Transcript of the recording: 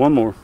One more.